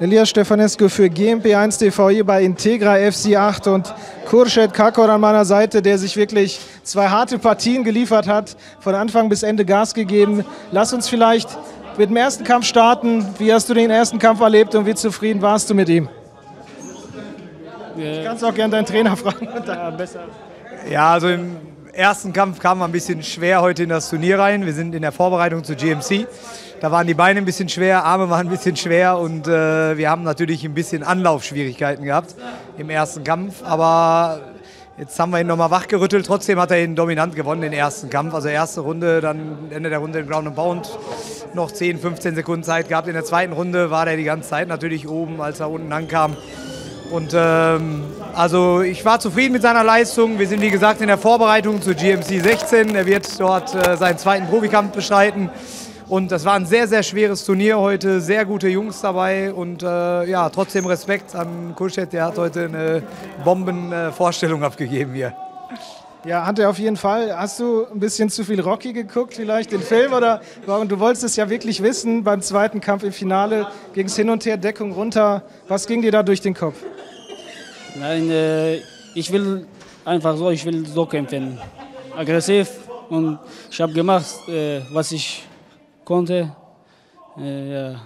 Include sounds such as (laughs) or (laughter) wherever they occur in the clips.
Elias Stefanescu für GMP1 TV hier bei Integra FC 8 und Kurşet Kakor an meiner Seite, der sich wirklich zwei harte Partien geliefert hat, von Anfang bis Ende Gas gegeben. Lass uns vielleicht mit dem ersten Kampf starten. Wie hast du den ersten Kampf erlebt und wie zufrieden warst du mit ihm? Du kannst auch gerne deinen Trainer (laughs) fragen. Ja, besser. Ja, also im ersten Kampf kam man ein bisschen schwer heute in das Turnier rein. Wir sind in der Vorbereitung zu GMC. Da waren die Beine ein bisschen schwer, Arme waren ein bisschen schwer und äh, wir haben natürlich ein bisschen Anlaufschwierigkeiten gehabt im ersten Kampf. Aber jetzt haben wir ihn nochmal wachgerüttelt. Trotzdem hat er ihn dominant gewonnen, den ersten Kampf. Also erste Runde, dann Ende der Runde in Ground and Pound. Noch 10, 15 Sekunden Zeit gehabt. In der zweiten Runde war er die ganze Zeit natürlich oben, als er unten ankam. Und ähm, also ich war zufrieden mit seiner Leistung. Wir sind wie gesagt in der Vorbereitung zu GMC 16. Er wird dort äh, seinen zweiten Profikampf bestreiten. Und das war ein sehr, sehr schweres Turnier heute. Sehr gute Jungs dabei. Und äh, ja, trotzdem Respekt an Kulstedt. Der hat heute eine Bombenvorstellung abgegeben hier. Ja, hat er auf jeden Fall. Hast du ein bisschen zu viel Rocky geguckt, vielleicht den Film? Oder warum? Du wolltest es ja wirklich wissen. Beim zweiten Kampf im Finale ging es hin und her, Deckung runter. Was ging dir da durch den Kopf? Nein, äh, ich will einfach so, ich will so kämpfen. Aggressiv und ich habe gemacht, äh, was ich konnte. Äh, ja.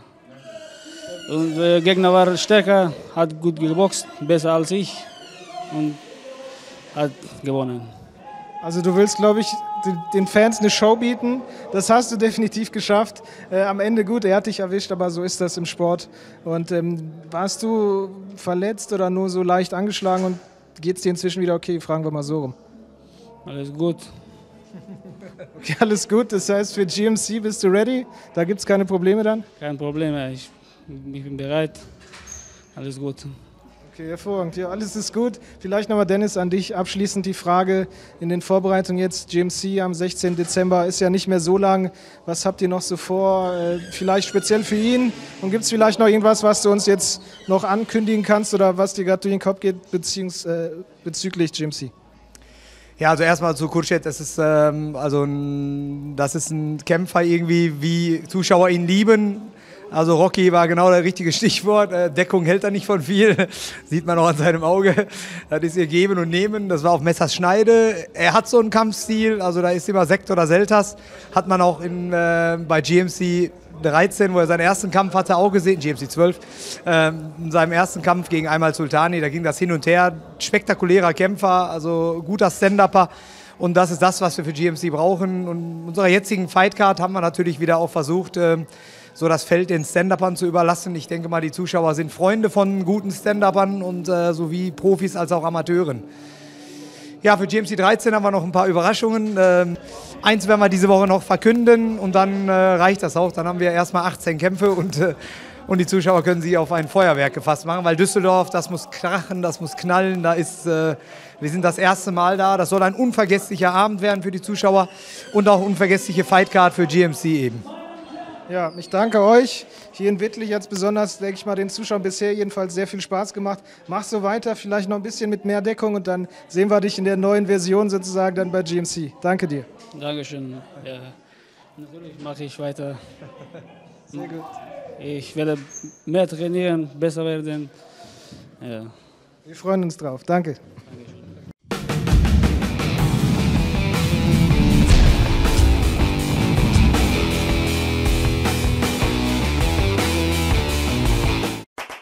Und der Gegner war stärker, hat gut geboxt, besser als ich und hat gewonnen. Also du willst, glaube ich, den Fans eine Show bieten. Das hast du definitiv geschafft. Äh, am Ende gut, er hat dich erwischt, aber so ist das im Sport. Und ähm, warst du verletzt oder nur so leicht angeschlagen und geht es dir inzwischen wieder okay? Fragen wir mal so rum. Alles gut. (laughs) Okay, alles gut. Das heißt, für GMC bist du ready? Da gibt es keine Probleme dann? Kein Problem, ich, ich bin bereit. Alles gut. Okay, hervorragend. Ja, alles ist gut. Vielleicht nochmal, Dennis, an dich abschließend die Frage in den Vorbereitungen jetzt. GMC am 16. Dezember ist ja nicht mehr so lang. Was habt ihr noch so vor? Äh, vielleicht speziell für ihn? Und gibt es vielleicht noch irgendwas, was du uns jetzt noch ankündigen kannst oder was dir gerade durch den Kopf geht beziehungs, äh, bezüglich GMC? Ja, also erstmal zu Kurschet, das ist, ähm, also ein, das ist ein Kämpfer irgendwie, wie Zuschauer ihn lieben. Also Rocky war genau das richtige Stichwort. Äh, Deckung hält er nicht von viel, (laughs) sieht man auch an seinem Auge. (laughs) Das ist ihr Geben und Nehmen, das war auf Messers Schneide. Er hat so einen Kampfstil, also da ist immer Sekt oder Seltas. Hat man auch in, äh, bei GMC 13, wo er seinen ersten Kampf hatte, auch gesehen, GMC 12, ähm, in seinem ersten Kampf gegen Einmal Sultani, da ging das hin und her. Spektakulärer Kämpfer, also guter Stand-Upper. Und das ist das, was wir für GMC brauchen. Und unserer jetzigen Fightcard haben wir natürlich wieder auch versucht, ähm, so das Feld den Stand-Upern zu überlassen. Ich denke mal, die Zuschauer sind Freunde von guten Stand-Upern und äh, sowie Profis als auch Amateuren. Ja, für GMC 13 haben wir noch ein paar Überraschungen. Ähm, eins werden wir diese Woche noch verkünden und dann äh, reicht das auch. Dann haben wir erstmal 18 Kämpfe und, äh, und die Zuschauer können sich auf ein Feuerwerk gefasst machen, weil Düsseldorf, das muss krachen, das muss knallen. Da ist, äh, wir sind das erste Mal da. Das soll ein unvergesslicher Abend werden für die Zuschauer und auch unvergessliche Fightcard für GMC eben. Ja, ich danke euch. Hier in Wittlich jetzt besonders, denke ich mal, den Zuschauern bisher jedenfalls sehr viel Spaß gemacht. Mach so weiter, vielleicht noch ein bisschen mit mehr Deckung und dann sehen wir dich in der neuen Version sozusagen dann bei GMC. Danke dir. Dankeschön. Ja, natürlich mache ich weiter. (laughs) Sehr gut. Ich werde mehr trainieren, besser werden. Ja. Wir freuen uns drauf. Danke.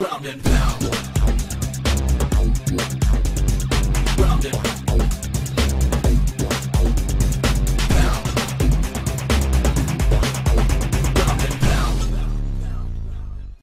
Ground and pound.